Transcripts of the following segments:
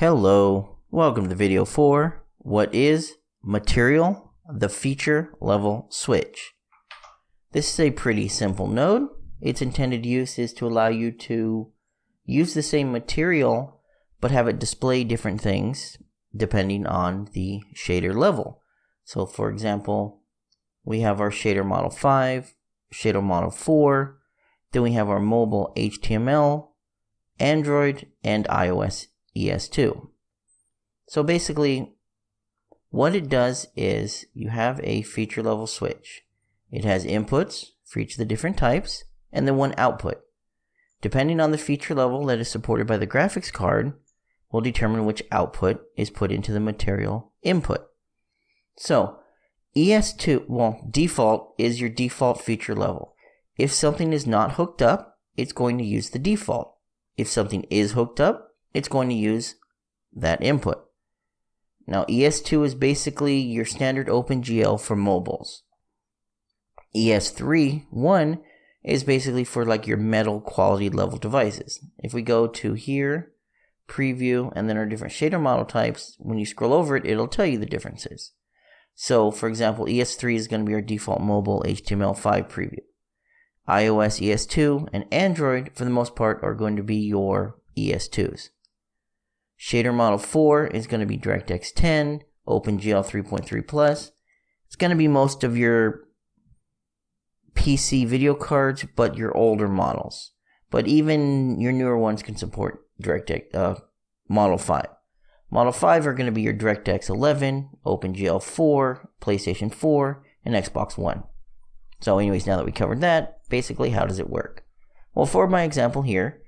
Hello, welcome to video 4. What is material, the feature level switch? This is a pretty simple node. Its intended use is to allow you to use the same material but have it display different things depending on the shader level. So for example, we have our shader model 5, shader model 4, then we have our mobile HTML, Android, and iOS ES2. So basically, what it does is you have a feature level switch. It has inputs for each of the different types and then one output. Depending on the feature level that is supported by the graphics card, will determine which output is put into the material input. So, ES2, well, default is your default feature level. If something is not hooked up, it's going to use the default. If something is hooked up, it's going to use that input. Now, ES2 is basically your standard OpenGL for mobiles. ES3 1 is basically for like your metal quality level devices. If we go to here, preview, and then our different shader model types, when you scroll over it, it'll tell you the differences. So, for example, ES3 is going to be our default mobile HTML5 preview. iOS ES2 and Android, for the most part, are going to be your ES2s. Shader Model 4 is going to be DirectX 10, OpenGL 3.3 Plus. It's going to be most of your PC video cards, but your older models. But even your newer ones can support DirectX uh, Model 5. Model 5 are going to be your DirectX 11, OpenGL 4, PlayStation 4, and Xbox One. So, anyways, now that we covered that, basically, how does it work? Well, for my example here,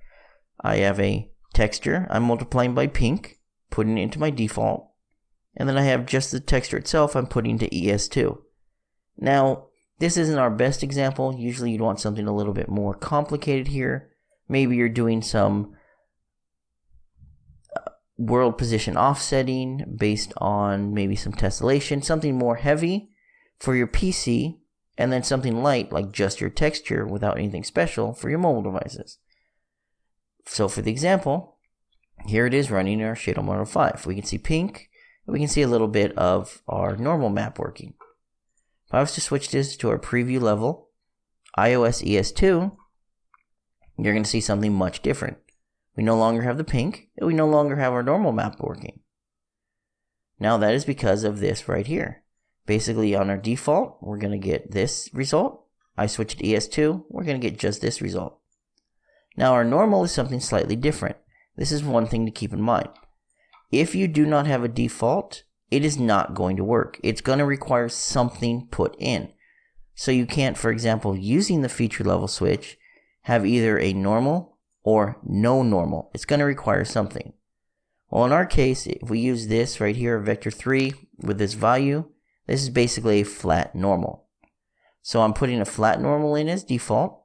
I have a texture, I'm multiplying by pink, putting it into my default, and then I have just the texture itself I'm putting to ES2. Now, this isn't our best example. Usually you'd want something a little bit more complicated here. Maybe you're doing some uh, world position offsetting based on maybe some tessellation, something more heavy for your PC, and then something light like just your texture without anything special for your mobile devices. So for the example, here it is running in our Shader Model 5. We can see pink, we can see a little bit of our normal map working. If I was to switch this to our preview level, iOS ES2, you're going to see something much different. We no longer have the pink, and we no longer have our normal map working. Now that is because of this right here. Basically on our default, we're going to get this result. I switch to ES2, we're going to get just this result. Now, our normal is something slightly different. This is one thing to keep in mind. If you do not have a default, it is not going to work. It's going to require something put in. So you can't, for example, using the feature level switch, have either a normal or no normal. It's going to require something. Well, in our case, if we use this right here, vector 3, with this value, this is basically a flat normal. So I'm putting a flat normal in as default.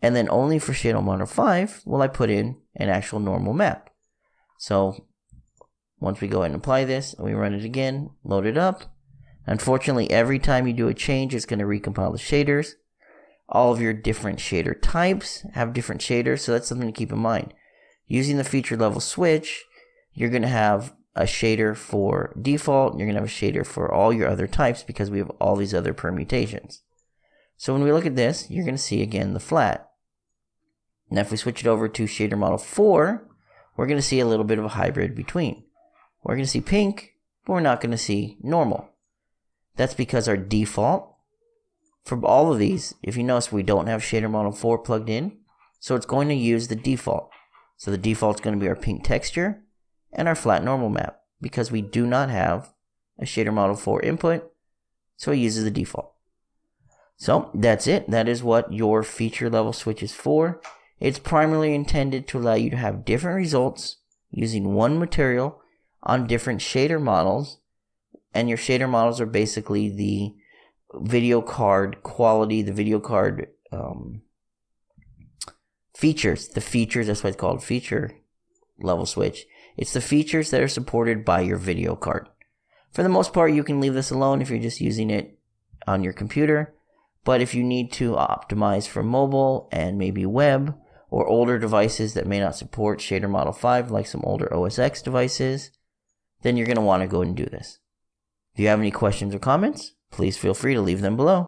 And then only for Shader Model 5 will I put in an actual normal map. So once we go ahead and apply this and we run it again, load it up. Unfortunately, every time you do a change, it's going to recompile the shaders. All of your different shader types have different shaders, so that's something to keep in mind. Using the feature level switch, you're going to have a shader for default, you're going to have a shader for all your other types because we have all these other permutations. So when we look at this, you're going to see again the flat. Now if we switch it over to shader model 4, we're going to see a little bit of a hybrid between. We're going to see pink, but we're not going to see normal. That's because our default for all of these, if you notice, we don't have shader model 4 plugged in. So it's going to use the default. So the default is going to be our pink texture and our flat normal map because we do not have a shader model 4 input. So it uses the default. So that's it. That is what your feature level switch is for. It's primarily intended to allow you to have different results using one material on different shader models. And your shader models are basically the video card quality, the video card um, features. The features, that's why it's called feature level switch. It's the features that are supported by your video card. For the most part, you can leave this alone if you're just using it on your computer. But if you need to optimize for mobile and maybe web, or older devices that may not support Shader Model 5, like some older OS X devices, then you're going to want to go and do this. If you have any questions or comments, please feel free to leave them below.